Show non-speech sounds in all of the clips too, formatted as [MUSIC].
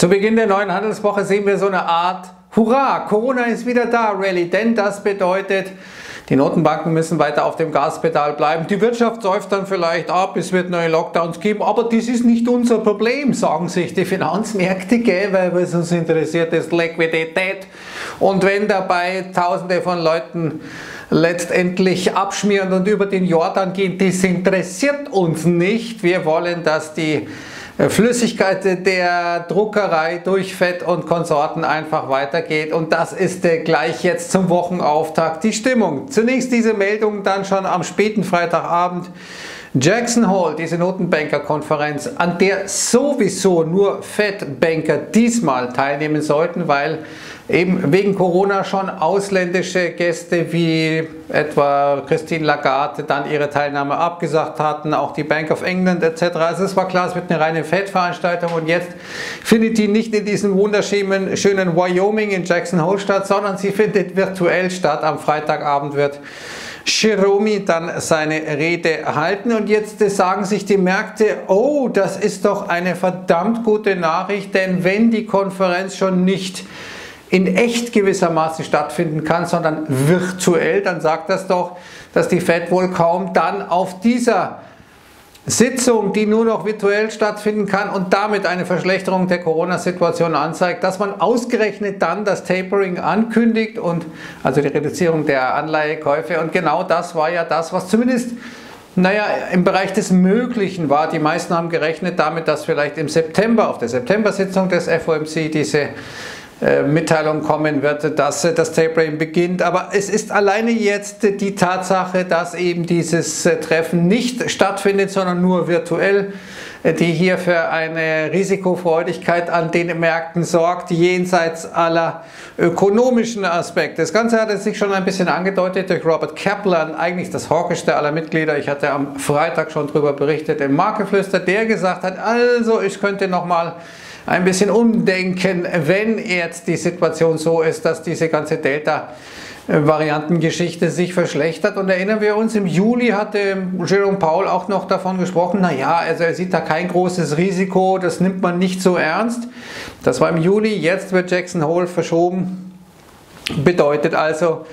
Zu Beginn der neuen Handelswoche sehen wir so eine Art Hurra, Corona ist wieder da, Rally, denn das bedeutet, die Notenbanken müssen weiter auf dem Gaspedal bleiben. Die Wirtschaft säuft dann vielleicht ab, es wird neue Lockdowns geben, aber das ist nicht unser Problem, sagen sich die Finanzmärkte, gell, weil was uns interessiert ist Liquidität. Und wenn dabei Tausende von Leuten letztendlich abschmieren und über den Jordan gehen, das interessiert uns nicht. Wir wollen, dass die Flüssigkeit der Druckerei durch Fett und Konsorten einfach weitergeht. Und das ist äh, gleich jetzt zum Wochenauftakt die Stimmung. Zunächst diese Meldung, dann schon am späten Freitagabend. Jackson Hole, diese Notenbanker-Konferenz, an der sowieso nur Fed-Banker diesmal teilnehmen sollten, weil eben wegen Corona schon ausländische Gäste wie etwa Christine Lagarde dann ihre Teilnahme abgesagt hatten, auch die Bank of England etc. Also es war klar, es wird eine reine Fed-Veranstaltung und jetzt findet die nicht in diesem wunderschönen schönen Wyoming in Jackson Hole statt, sondern sie findet virtuell statt. Am Freitagabend wird Jerome dann seine Rede halten. Und jetzt sagen sich die Märkte, oh, das ist doch eine verdammt gute Nachricht, denn wenn die Konferenz schon nicht in echt gewissermaßen stattfinden kann, sondern virtuell, dann sagt das doch, dass die Fed wohl kaum dann auf dieser Sitzung, die nur noch virtuell stattfinden kann und damit eine Verschlechterung der Corona-Situation anzeigt, dass man ausgerechnet dann das Tapering ankündigt und also die Reduzierung der Anleihekäufe und genau das war ja das, was zumindest naja, im Bereich des Möglichen war. Die meisten haben gerechnet damit, dass vielleicht im September, auf der September-Sitzung des FOMC, diese Mitteilung kommen wird, dass äh, das Tapering beginnt. Aber es ist alleine jetzt die Tatsache, dass eben dieses äh, Treffen nicht stattfindet, sondern nur virtuell, die hier für eine Risikofreudigkeit an den Märkten sorgt, jenseits aller ökonomischen Aspekte. Das Ganze hat sich schon ein bisschen angedeutet durch Robert Kaplan, eigentlich das hawkischste aller Mitglieder. Ich hatte am Freitag schon darüber berichtet im Markeflüster, der gesagt hat, also ich könnte nochmal mal ein bisschen umdenken, wenn jetzt die Situation so ist, dass diese ganze Delta Variantengeschichte sich verschlechtert. Und erinnern wir uns, im Juli hatte Jerome Paul auch noch davon gesprochen, naja, also er sieht da kein großes Risiko, das nimmt man nicht so ernst. Das war im Juli, jetzt wird Jackson Hole verschoben. Bedeutet also,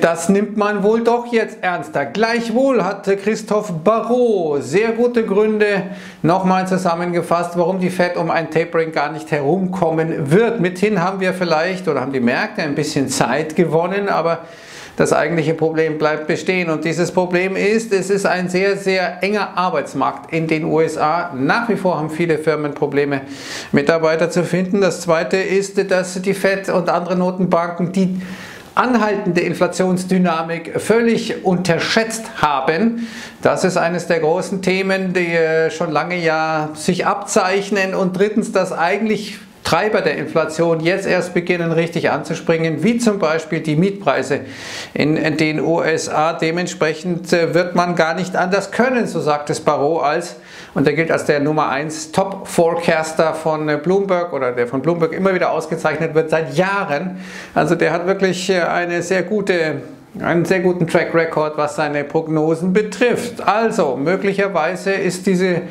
das nimmt man wohl doch jetzt ernster. Gleichwohl hatte Christoph Barrot sehr gute Gründe nochmal zusammengefasst, warum die Fed um ein Tapering gar nicht herumkommen wird. Mithin haben wir vielleicht oder haben die Märkte ein bisschen Zeit gewonnen, aber das eigentliche Problem bleibt bestehen. Und dieses Problem ist, es ist ein sehr, sehr enger Arbeitsmarkt in den USA. Nach wie vor haben viele Firmen Probleme, Mitarbeiter zu finden. Das Zweite ist, dass die Fed und andere Notenbanken die anhaltende Inflationsdynamik völlig unterschätzt haben. Das ist eines der großen Themen, die äh, schon lange ja sich abzeichnen. Und drittens, dass eigentlich Treiber der Inflation jetzt erst beginnen richtig anzuspringen, wie zum Beispiel die Mietpreise in den USA. Dementsprechend äh, wird man gar nicht anders können, so sagt es Barrault als, und er gilt als der Nummer 1 Top Forecaster von äh, Bloomberg oder der von Bloomberg immer wieder ausgezeichnet wird seit Jahren. Also der hat wirklich äh, eine sehr gute einen sehr guten Track Record, was seine Prognosen betrifft. Also, möglicherweise ist diese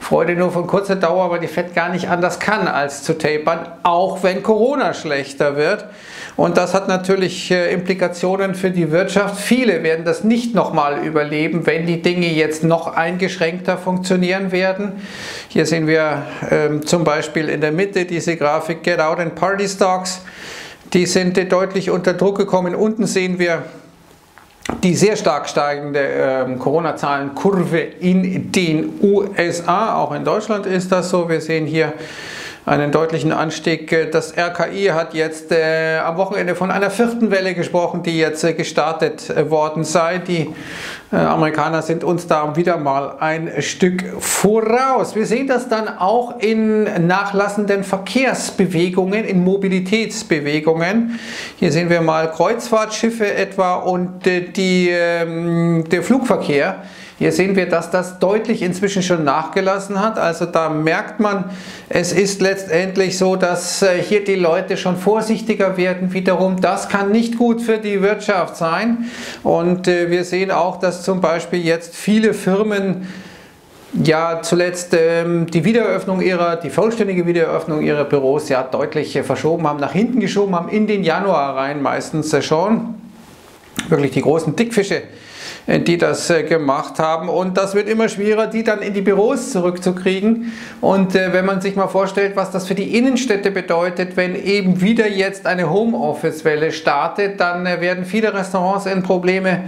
Freude nur von kurzer Dauer, weil die Fed gar nicht anders kann, als zu tapern, auch wenn Corona schlechter wird. Und das hat natürlich äh, Implikationen für die Wirtschaft. Viele werden das nicht nochmal überleben, wenn die Dinge jetzt noch eingeschränkter funktionieren werden. Hier sehen wir ähm, zum Beispiel in der Mitte diese Grafik Get Out and Party Stocks. Die sind deutlich unter Druck gekommen. Unten sehen wir die sehr stark steigende äh, Corona-Zahlenkurve in den USA, auch in Deutschland ist das so. Wir sehen hier einen deutlichen Anstieg. Das RKI hat jetzt äh, am Wochenende von einer vierten Welle gesprochen, die jetzt äh, gestartet äh, worden sei. Die äh, Amerikaner sind uns da wieder mal ein Stück voraus. Wir sehen das dann auch in nachlassenden Verkehrsbewegungen, in Mobilitätsbewegungen. Hier sehen wir mal Kreuzfahrtschiffe etwa und äh, die, ähm, der Flugverkehr hier sehen wir, dass das deutlich inzwischen schon nachgelassen hat. Also da merkt man, es ist letztendlich so, dass äh, hier die Leute schon vorsichtiger werden. Wiederum, das kann nicht gut für die Wirtschaft sein. Und äh, wir sehen auch, dass zum Beispiel jetzt viele Firmen ja zuletzt ähm, die Wiedereröffnung ihrer, die vollständige Wiedereröffnung ihrer Büros ja deutlich äh, verschoben haben, nach hinten geschoben haben, in den Januar rein meistens äh, schon. Wirklich die großen Dickfische die das äh, gemacht haben. Und das wird immer schwieriger, die dann in die Büros zurückzukriegen. Und äh, wenn man sich mal vorstellt, was das für die Innenstädte bedeutet, wenn eben wieder jetzt eine Homeoffice-Welle startet, dann werden viele Restaurants in Probleme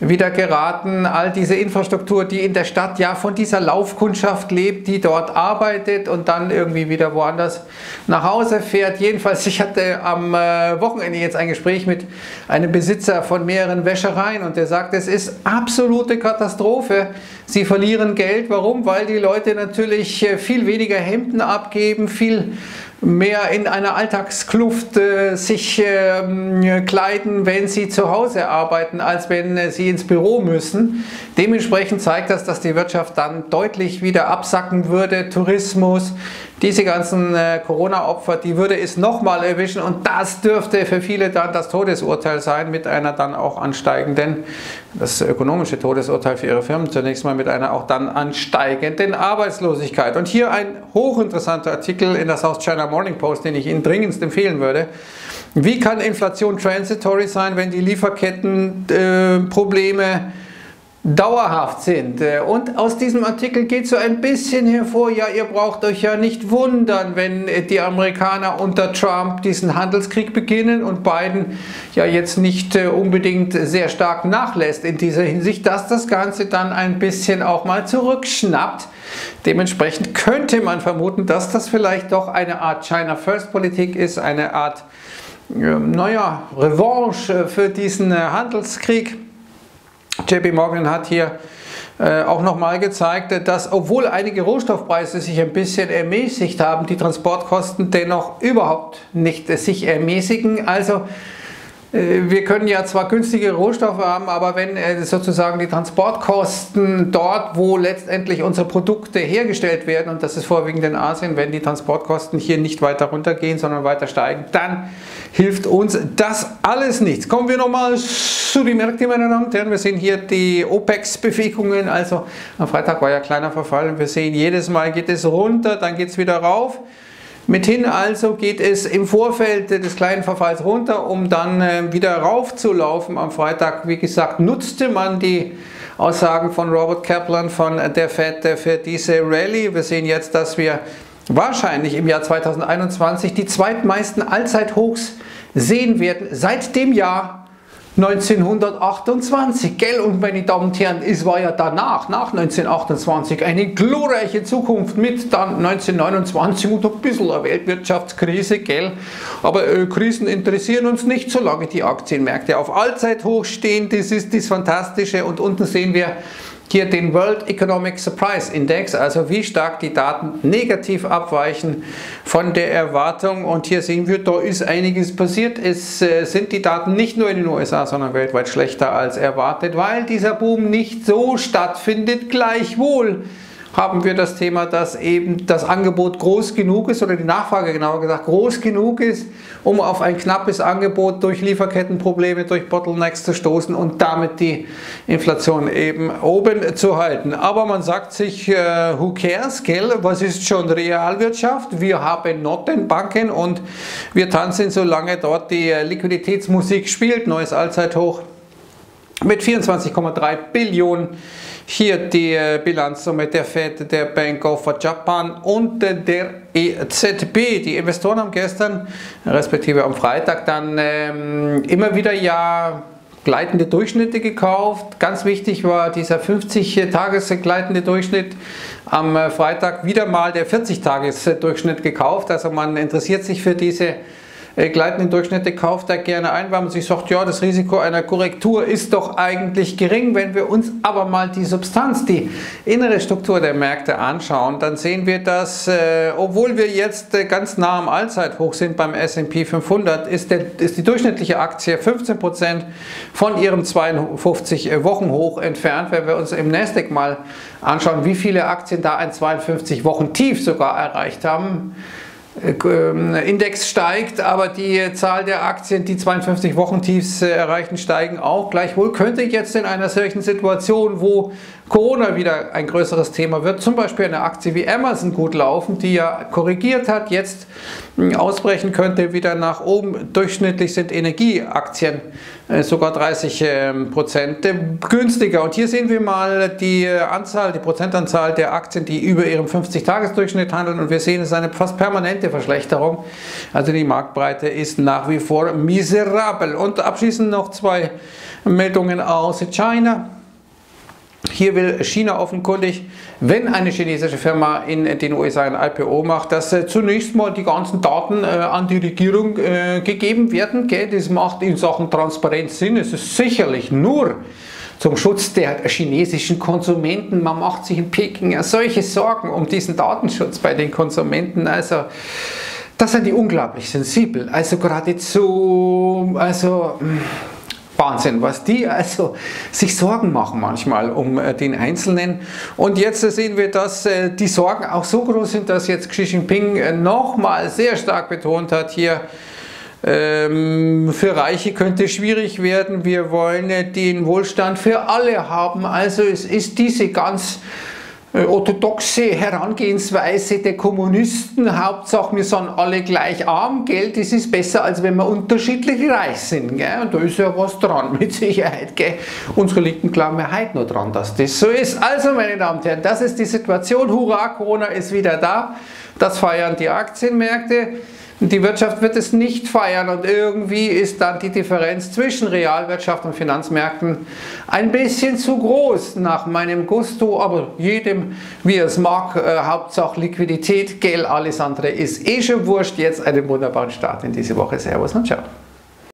wieder geraten. All diese Infrastruktur, die in der Stadt ja von dieser Laufkundschaft lebt, die dort arbeitet und dann irgendwie wieder woanders nach Hause fährt. Jedenfalls, ich hatte am äh, Wochenende jetzt ein Gespräch mit einem Besitzer von mehreren Wäschereien und der sagt, es ist absolute Katastrophe. Sie verlieren Geld. Warum? Weil die Leute natürlich äh, viel weniger Hemden abgeben, viel mehr in einer Alltagskluft äh, sich äh, kleiden, wenn sie zu Hause arbeiten, als wenn äh, sie ins Büro müssen. Dementsprechend zeigt das, dass die Wirtschaft dann deutlich wieder absacken würde. Tourismus, diese ganzen äh, Corona-Opfer, die würde es nochmal erwischen und das dürfte für viele dann das Todesurteil sein mit einer dann auch ansteigenden, das ökonomische Todesurteil für ihre Firmen zunächst mal mit einer auch dann ansteigenden Arbeitslosigkeit. Und hier ein hochinteressanter Artikel in der South China Morning Post, den ich Ihnen dringendst empfehlen würde. Wie kann Inflation transitory sein, wenn die Lieferkettenprobleme äh, dauerhaft sind. Äh, und aus diesem Artikel geht so ein bisschen hervor, ja, ihr braucht euch ja nicht wundern, wenn äh, die Amerikaner unter Trump diesen Handelskrieg beginnen und Biden ja jetzt nicht äh, unbedingt sehr stark nachlässt in dieser Hinsicht, dass das Ganze dann ein bisschen auch mal zurückschnappt. Dementsprechend könnte man vermuten, dass das vielleicht doch eine Art China First Politik ist, eine Art, naja, Revanche für diesen Handelskrieg. JP Morgan hat hier äh, auch nochmal gezeigt, dass obwohl einige Rohstoffpreise sich ein bisschen ermäßigt haben, die Transportkosten dennoch überhaupt nicht sich ermäßigen. Also wir können ja zwar günstige Rohstoffe haben, aber wenn äh, sozusagen die Transportkosten dort, wo letztendlich unsere Produkte hergestellt werden, und das ist vorwiegend in Asien, wenn die Transportkosten hier nicht weiter runtergehen, sondern weiter steigen, dann hilft uns das alles nichts. Kommen wir nochmal zu den Märkten, meine Damen und Herren. Wir sehen hier die OPEX-Bewegungen, also am Freitag war ja kleiner Verfall und wir sehen jedes Mal geht es runter, dann geht es wieder rauf. Mithin also geht es im Vorfeld des kleinen Verfalls runter, um dann äh, wieder raufzulaufen. Am Freitag, wie gesagt, nutzte man die Aussagen von Robert Kaplan von der Fed für diese Rallye. Wir sehen jetzt, dass wir wahrscheinlich im Jahr 2021 die zweitmeisten Allzeithochs sehen werden seit dem Jahr 1928, gell? Und meine Damen und Herren, es war ja danach, nach 1928, eine glorreiche Zukunft mit dann 1929 und ein bisschen eine Weltwirtschaftskrise, gell? Aber äh, Krisen interessieren uns nicht, solange die Aktienmärkte auf Allzeithoch stehen. Das ist das Fantastische. Und unten sehen wir hier den World Economic Surprise Index, also wie stark die Daten negativ abweichen von der Erwartung. Und hier sehen wir, da ist einiges passiert. Es äh, sind die Daten nicht nur in den USA, sondern weltweit schlechter als erwartet, weil dieser Boom nicht so stattfindet. Gleichwohl haben wir das Thema, dass eben das Angebot groß genug ist oder die Nachfrage genauer gesagt groß genug ist, um auf ein knappes Angebot durch Lieferkettenprobleme, durch Bottlenecks zu stoßen und damit die Inflation eben oben zu halten. Aber man sagt sich, äh, who cares, gell? was ist schon Realwirtschaft? Wir haben Notenbanken und wir tanzen, solange dort die Liquiditätsmusik spielt, neues Allzeithoch mit 24,3 Billionen hier die äh, Bilanzsumme der Fed, der Bank of Japan und der EZB. Die Investoren haben gestern, respektive am Freitag, dann ähm, immer wieder ja gleitende Durchschnitte gekauft. Ganz wichtig war dieser 50-Tages gleitende Durchschnitt. Am äh, Freitag wieder mal der 40-Tages Durchschnitt gekauft. Also man interessiert sich für diese gleitenden Durchschnitte kauft er gerne ein, weil man sich sagt, ja, das Risiko einer Korrektur ist doch eigentlich gering. Wenn wir uns aber mal die Substanz, die innere Struktur der Märkte anschauen, dann sehen wir, dass, äh, obwohl wir jetzt äh, ganz nah am Allzeithoch sind beim S&P 500, ist, der, ist die durchschnittliche Aktie 15% von ihrem 52 Wochen Hoch entfernt. Wenn wir uns im Nasdaq mal anschauen, wie viele Aktien da ein 52 Wochen Tief sogar erreicht haben, Index steigt, aber die Zahl der Aktien, die 52 Wochentiefs äh, erreichen, steigen auch. Gleichwohl könnte jetzt in einer solchen Situation, wo Corona wieder ein größeres Thema wird, zum Beispiel eine Aktie wie Amazon gut laufen, die ja korrigiert hat, jetzt hm, ausbrechen könnte wieder nach oben. Durchschnittlich sind Energieaktien äh, sogar 30 ähm, Prozent günstiger. Und hier sehen wir mal die Anzahl, die Prozentanzahl der Aktien, die über ihrem 50-Tages-Durchschnitt handeln. Und wir sehen, es ist eine fast permanente Verschlechterung. Also die Marktbreite ist nach wie vor miserabel. Und abschließend noch zwei Meldungen aus China. Hier will China offenkundig, wenn eine chinesische Firma in den USA ein IPO macht, dass äh, zunächst mal die ganzen Daten äh, an die Regierung äh, gegeben werden. Das macht in Sachen Transparenz Sinn. Es ist sicherlich nur zum Schutz der chinesischen Konsumenten. Man macht sich in Peking solche Sorgen um diesen Datenschutz bei den Konsumenten. Also das sind die unglaublich sensibel. Also geradezu, also hm, Wahnsinn, was die also sich Sorgen machen manchmal um äh, den Einzelnen. Und jetzt sehen wir, dass äh, die Sorgen auch so groß sind, dass jetzt Xi Jinping äh, nochmal sehr stark betont hat, hier ähm, für Reiche könnte es schwierig werden. Wir wollen den Wohlstand für alle haben. Also es ist diese ganz äh, orthodoxe Herangehensweise der Kommunisten, Hauptsache wir sind alle gleich arm, Geld das ist besser, als wenn wir unterschiedlich reich sind. Gell? Und da ist ja was dran, [LAUGHS] mit Sicherheit. Gell? Unsere Linken glauben ja heute nur dran, dass das so ist. Also, meine Damen und Herren, das ist die Situation. Hurra, Corona ist wieder da. Das feiern die Aktienmärkte. Die Wirtschaft wird es nicht feiern und irgendwie ist dann die Differenz zwischen Realwirtschaft und Finanzmärkten ein bisschen zu groß nach meinem Gusto, aber jedem wie es mag, äh, Hauptsache Liquidität, Geld, alles andere ist eh schon wurscht. Jetzt einen wunderbaren Start in diese Woche. Servus und ciao.